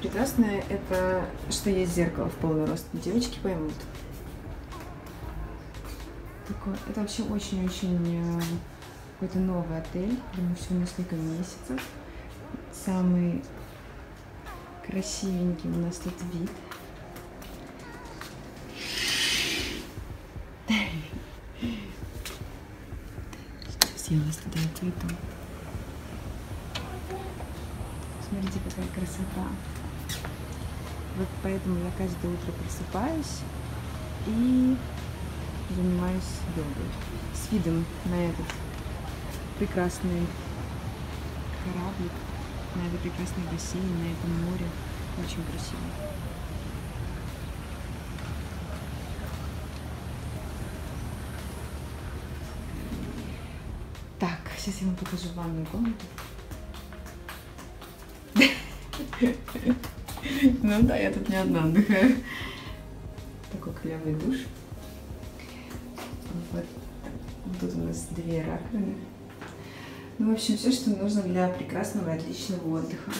прекрасное, это что есть зеркало в полный рост. Девочки поймут. Такое, это вообще очень-очень э, какой-то новый отель. Ему всего несколько месяцев. Самый красивенький у нас тут вид. Сейчас я вас туда отведу. Смотрите, какая красота. Вот поэтому я каждое утро просыпаюсь и занимаюсь йогой. С видом на этот прекрасный кораблик, на этот прекрасный бассейн, на этом море. Очень красиво. Так, сейчас я вам покажу ванную комнату. Ну да, я тут не одна отдыхаю. Такой клевый душ. Вот тут у нас две раковины. Ну, в общем, все, что нужно для прекрасного и отличного отдыха.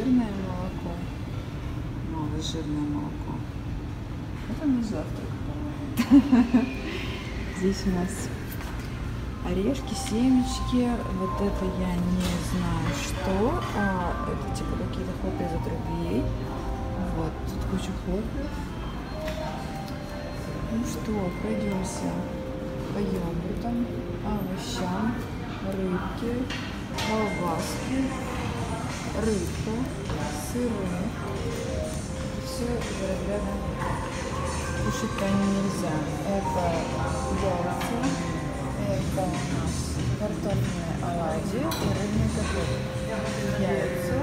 Полножирное молоко. Маложирное молоко. Это на завтрак. Здесь у нас орешки, семечки. Вот это я не знаю, что. А, это типа какие-то хлопья из отрубей. Вот, тут куча хлопьев. Ну что, пройдемся по йогуртам, овощам, рыбке, колбаски, рыбка, сыры. Все из разряда кушать крайне нельзя. Это яйца, это у нас картофельные оладьи и рыбный котлет. Яйца,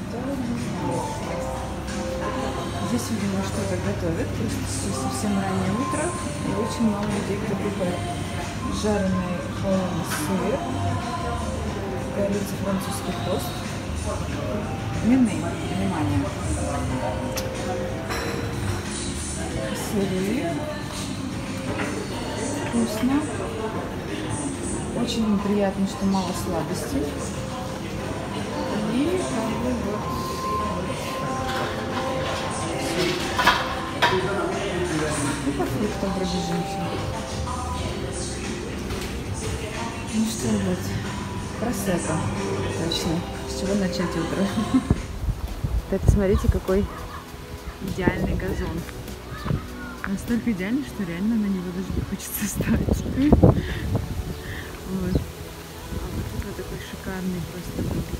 это не знаю. Здесь, видимо, что-то готовят, просто совсем раннее утро, и очень мало людей, кто покупает жареный холодный сыр, корица французский тост, блины, внимание, сыры, вкусно, очень приятно, что мало сладостей, и как бы вот you. по фруктам пробежимся. Ну что, вот, просека, точно. С чего начать утро? Это смотрите, какой идеальный газон. Настолько идеальный, что реально на него даже не хочется стать. Вот. А вот вот такой шикарный просто вид.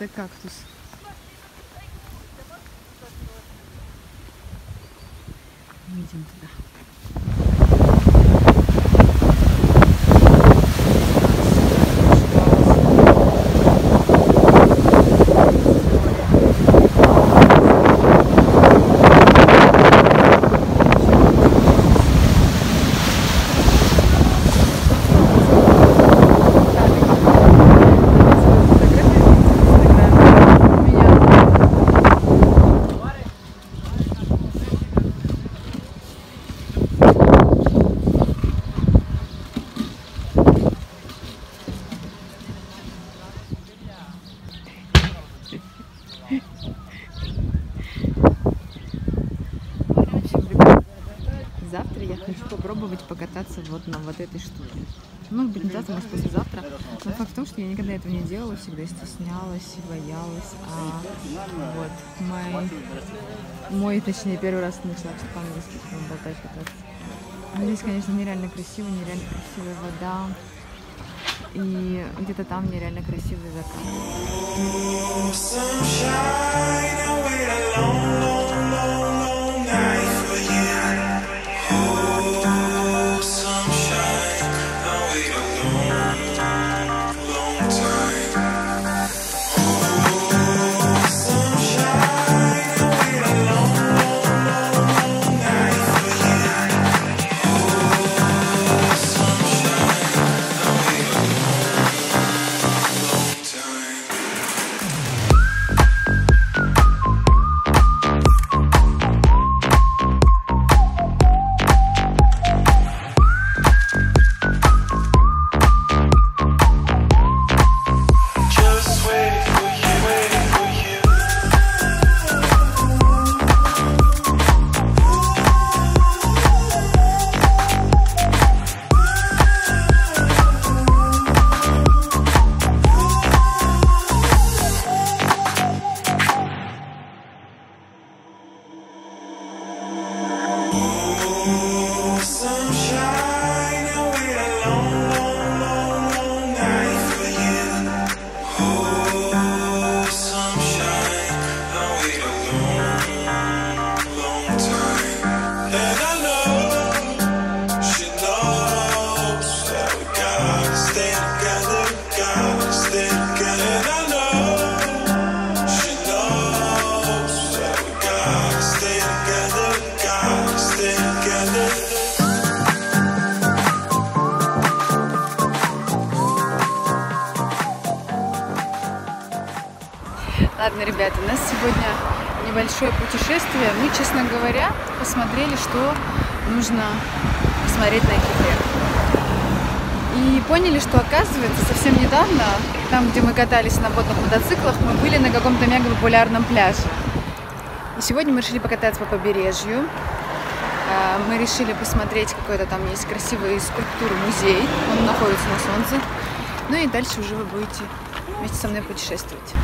Это кактус? Мы идем туда. В общем, ребят, Завтра я хочу попробовать покататься вот на вот этой штуке. Может быть, не завтра, может, послезавтра. Но факт в том, что я никогда этого не делала, всегда стеснялась и боялась. А вот мой, мой точнее, первый раз начала по-английски потом болтать кататься. Ну, Здесь, конечно, нереально красиво, нереально красивая вода. И где-то там нереально красивый закат. Ладно, ребята, у нас сегодня небольшое путешествие. Мы, честно говоря, посмотрели, что нужно посмотреть на Кипре. И поняли, что оказывается совсем недавно, там, где мы катались на водных мотоциклах, мы были на каком-то мега популярном пляже. И сегодня мы решили покататься по побережью. А, Мы решили посмотреть какой-то там есть красивый скульптуры музей. Он находится на солнце. Ну и дальше уже вы будете вместе со мной путешествовать.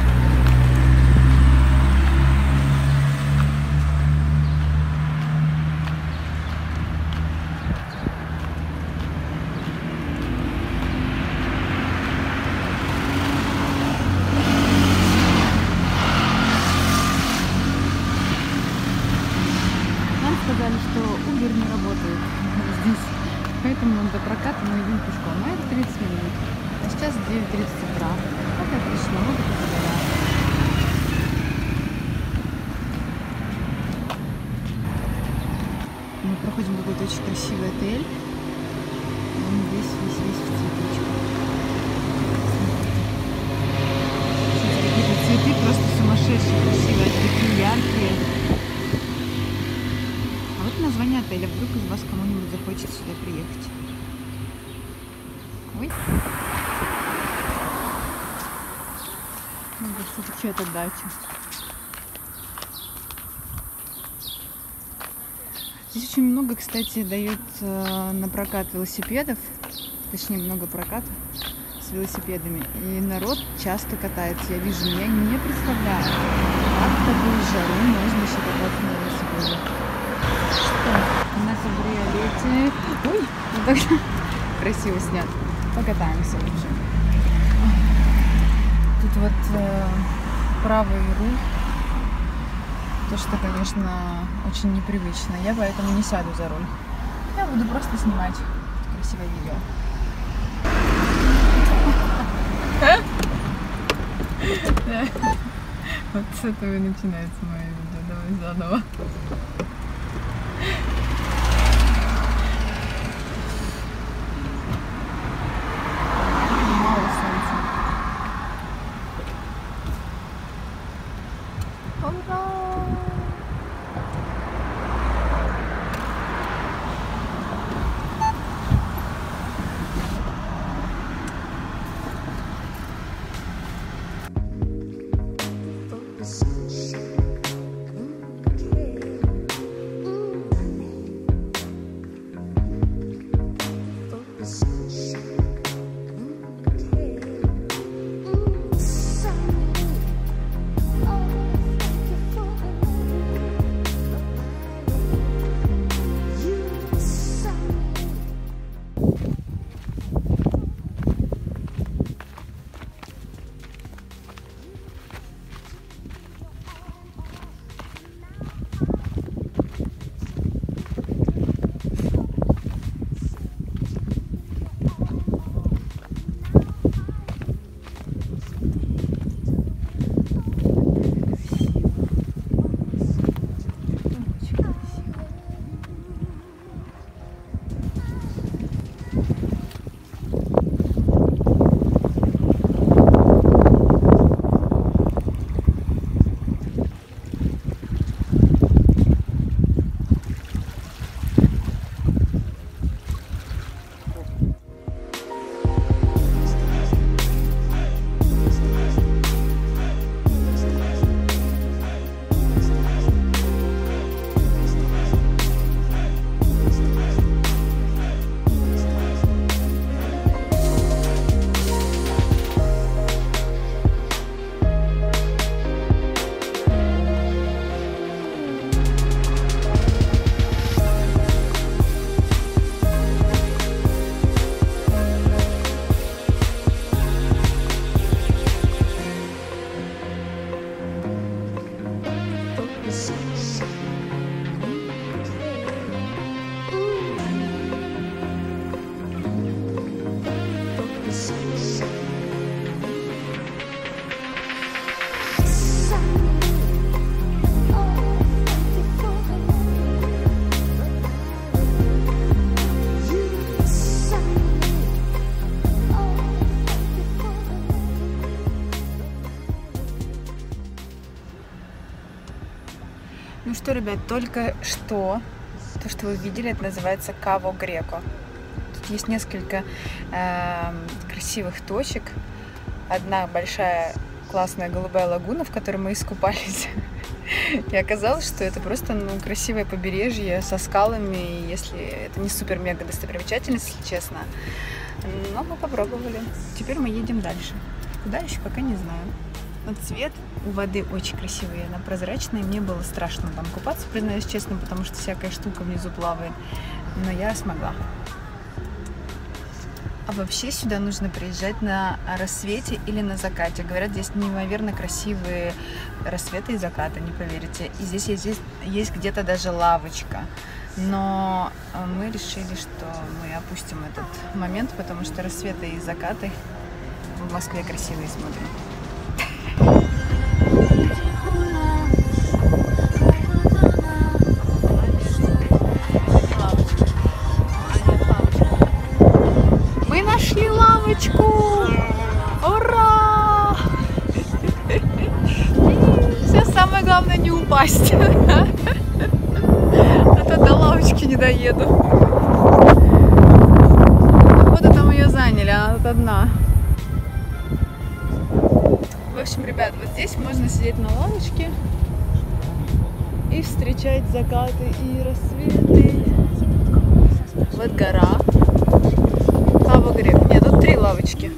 Нам сказали, что Uber не работает здесь. Поэтому до идем пешком. А это 30 минут. А сейчас 9.30 утра. Так отлично, вот это дорога. Мы проходим какой-то очень красивый отель. Он весь, весь, весь в цветочках. Какие-то цветы просто сумасшедшие, красивые, такие яркие. А вот название отеля. Вдруг из вас кому-нибудь захочет сюда приехать. Ой. Ну, кстати, чья-то дача. Здесь очень много, кстати, дают э, на прокат велосипедов. Точнее, много проката с велосипедами. И народ часто катается. Я вижу, я не представляю, как в такую жару можно еще кататься на велосипеде. Что? У нас в Бриолете... Ой, ну так красиво снят. Покатаемся лучше. Тут вот э, правый руль. То, что, конечно, очень непривычно. Я поэтому не сяду за руль. Я буду просто снимать красивое видео. Вот с этого и начинается мое видео. Давай заново. Ребят, только что то, что вы видели, это называется Каво Греко. Тут есть несколько э, красивых точек. Одна большая классная голубая лагуна, в которой мы искупались. И оказалось, что это просто ну, красивое побережье со скалами, если это не супер-мега достопримечательность, если честно. Но мы попробовали. Теперь мы едем дальше. Куда еще, пока не знаю. Но цвет у воды очень красивый, она прозрачная. Мне было страшно там купаться, признаюсь честно, потому что всякая штука внизу плавает. Но я смогла. А вообще сюда нужно приезжать на рассвете или на закате. Говорят, здесь неимоверно красивые рассветы и закаты, не поверите. И здесь есть, здесь есть где-то даже лавочка. Но э, мы решили, что мы опустим этот момент, потому что рассветы и закаты в Москве красивые смотрим. Доеду. Вот мы ее заняли, она тут одна. В общем, ребят, вот здесь можно сидеть на лавочке и встречать закаты и рассветы. Вот гора. Пава Греб. Нет, тут три лавочки.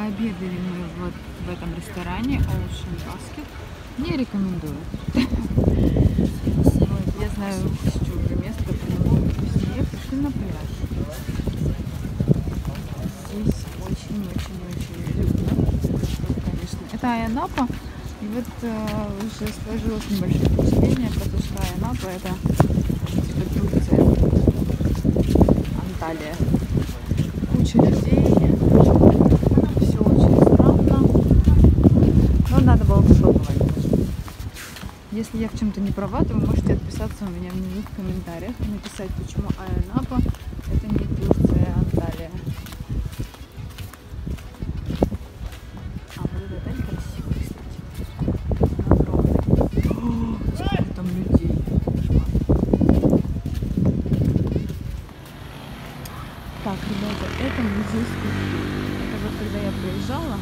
Пообедали мы вот в этом ресторане Ocean Basket. Не рекомендую. Я знаю тысячу уже мест, которые намного вкуснее. Пришли на пляж. Здесь очень-очень-очень. Вот, конечно. Это Айанапа. И вот э, уже сложилось небольшое впечатление, потому что Айанапа это типа Турция. Анталия. Куча людей. Все очень странно. Но надо было попробовать. Если я в чем-то не права, то вы можете отписаться у меня внизу в комментариях и написать, почему Айанапа это не Турция, а Анталия. А вот этот отель красивый, кстати. Огромный. Сколько там людей. Так, ребята, это музей скульптур. Это вот когда я приезжала,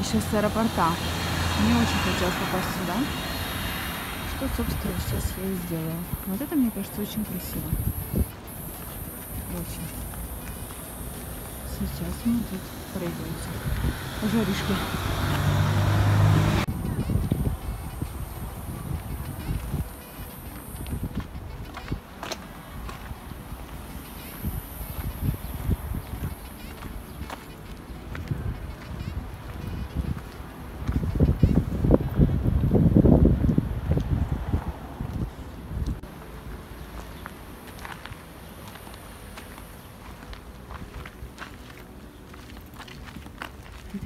еще с аэропорта, мне очень хотелось попасть сюда. Что, собственно, сейчас я и сделаю. Вот это, мне кажется, очень красиво. Очень. Сейчас мы тут пройдемся. По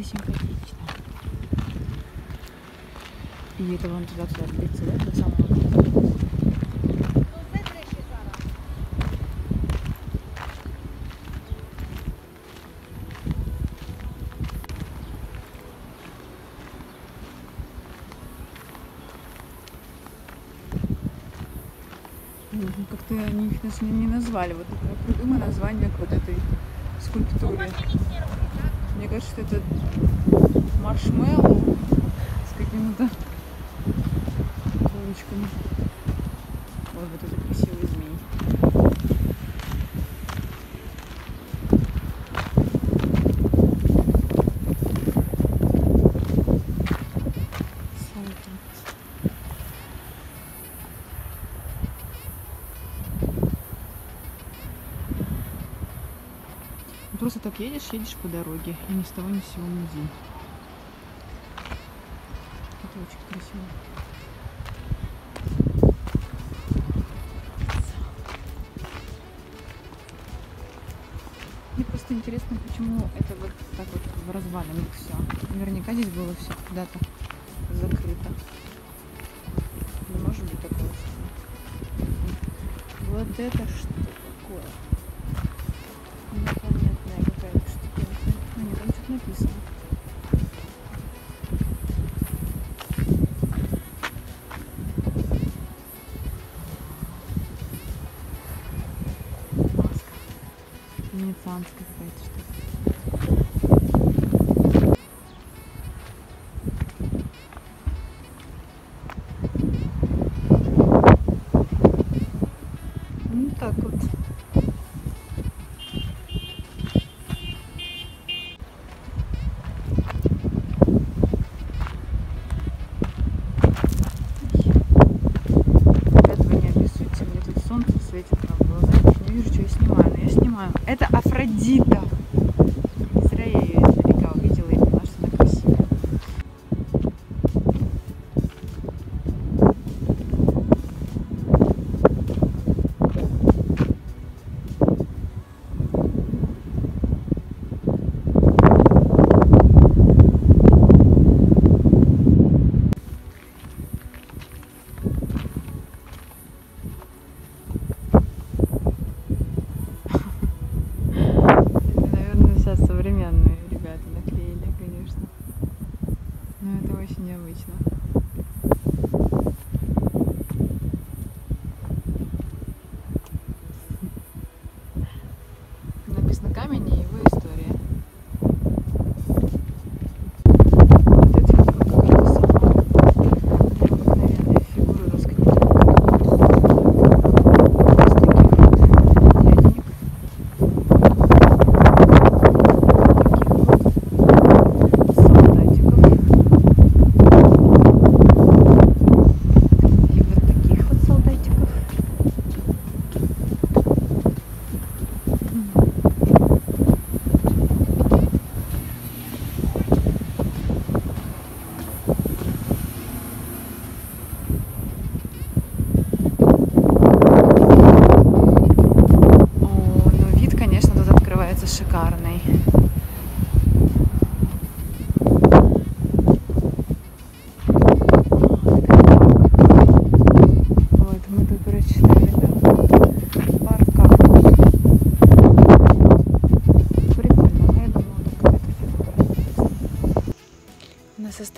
это симпатично. И это вон туда-туда длится, да, до самого Как-то они их даже не назвали. Вот придумай название к вот этой скульптуре. Мне кажется, это маршмеллоу с какими-то колочками. Вот, вот это красивый змей. Салты. Ну, Просто так едешь, едешь по дороге, и ни с того ни с сего музей.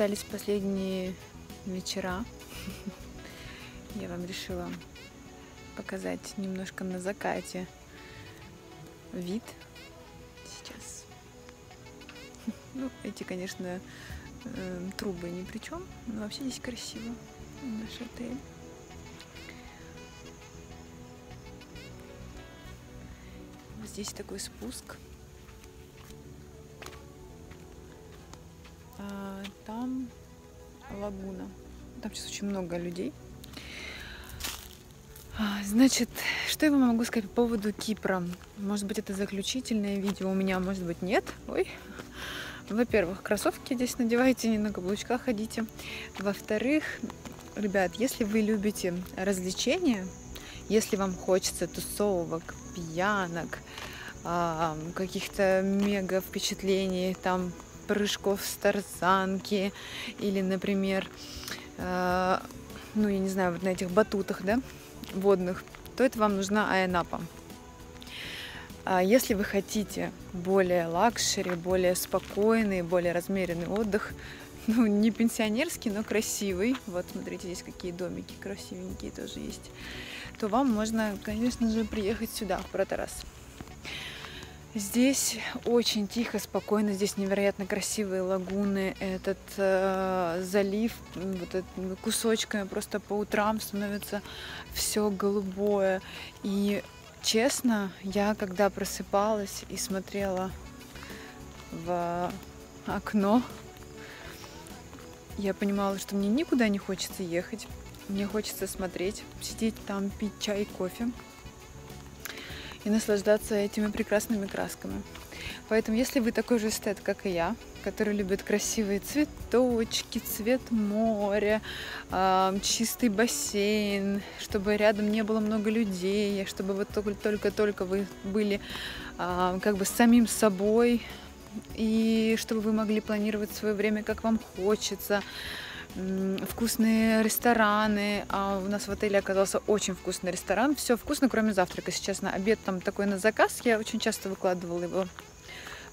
Остались последние вечера. Я вам решила показать немножко на закате вид сейчас. Ну, эти, конечно, э, трубы ни при чем, но вообще здесь красиво. Наш отель. Здесь такой спуск. Там лагуна. Там сейчас очень много людей. А, Значит, что я вам могу сказать по поводу Кипра? Может быть, это заключительное видео у меня, может быть, нет. Ой. Во-первых, кроссовки здесь надевайте, не на каблучках ходите. Во-вторых, ребят, если вы любите развлечения, если вам хочется тусовок, пьянок, каких-то мега впечатлений, там прыжков с тарзанки или, например, а, ну, я не знаю, вот на этих батутах, да, водных, то это вам нужна Айанапа. А если вы хотите более luxury, более спокойный, более размеренный отдых, ну, не пенсионерский, но красивый. Вот, смотрите, здесь какие домики красивенькие тоже есть. то вам можно, конечно же, приехать сюда, в Протарас. Здесь очень тихо, спокойно, здесь невероятно красивые лагуны, этот э, залив вот это, кусочками просто по утрам становится все голубое. И честно, я когда просыпалась и смотрела в окно, я понимала, что мне никуда не хочется ехать. Мне хочется смотреть, сидеть там, пить чай, кофе и наслаждаться этими прекрасными красками. Поэтому, если вы такой же эстет, как и я, который любит красивые цветочки, цвет моря, чистый бассейн, чтобы рядом не было много людей, чтобы вот только-только вы были как бы самим собой, и чтобы вы могли планировать свое время, как вам хочется, вкусные рестораны. А у нас в отеле оказался очень вкусный ресторан. Все вкусно, кроме завтрака. Если честно, обед там такой на заказ. Я очень часто выкладывала его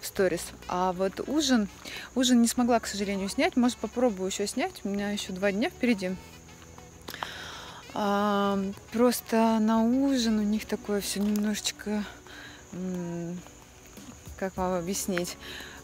в сторис. А вот ужин, ужин не смогла, к сожалению, снять. Может, попробую еще снять. У меня еще два дня впереди. А, просто на ужин у них такое все немножечко, как вам объяснить.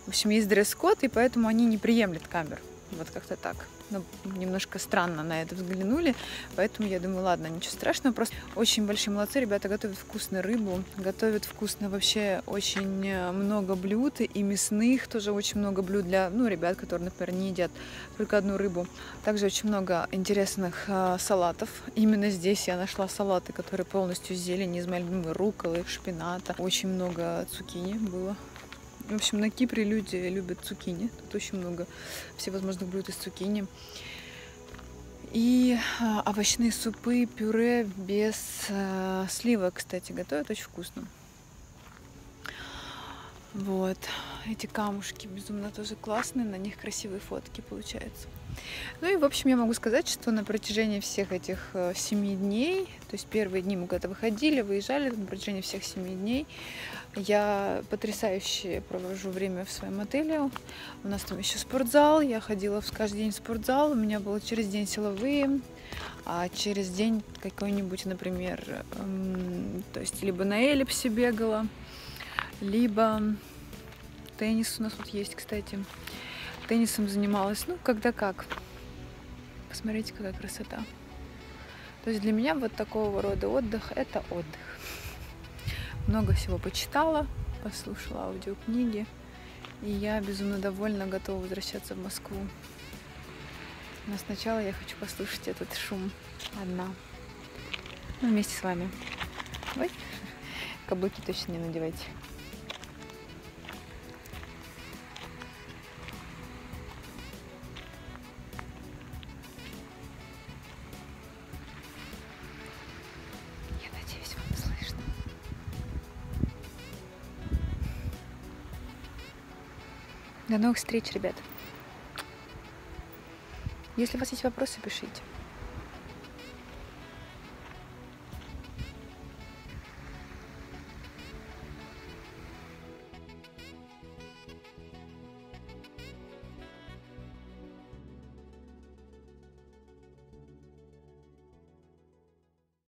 В общем, есть дресс-код, и поэтому они не приемлют камер. Вот как-то так ну, немножко странно на это взглянули, поэтому я думаю, ладно, ничего страшного, просто очень большие молодцы, ребята готовят вкусную рыбу, готовят вкусно вообще очень много блюд, и мясных тоже очень много блюд для, ну, ребят, которые, например, не едят только одну рыбу. Также очень много интересных э, салатов. Именно здесь я нашла салаты, которые полностью зелень из любимой руколы, шпината. Очень много цукини было. В общем, на Кипре люди любят цукини. Тут очень много всевозможных блюд из цукини. И а, овощные супы, пюре без а, сливок, кстати, готовят очень вкусно. Вот. Эти камушки безумно тоже классные, на них красивые фотки получаются. Ну и, в общем, я могу сказать, что на протяжении всех этих э, семи дней, то есть первые дни мы куда-то выходили, выезжали, на протяжении всех семи дней я потрясающе провожу время в своем отеле. У нас там еще спортзал, я ходила каждый день в спортзал, у меня было через день силовые, а через день какой-нибудь, например, эм, то есть либо на эллипсе бегала, либо теннис у нас вот есть, кстати. Теннисом занималась, ну, когда как. Посмотрите, какая красота. То есть для меня вот такого рода отдых – это отдых. Много всего почитала, послушала аудиокниги, и я безумно довольна, готова возвращаться в Москву. Но сначала я хочу послушать этот шум одна. Ну, вместе с вами. Ой, каблуки точно не надевайте. До новых встреч, ребят. Если у вас есть вопросы, пишите.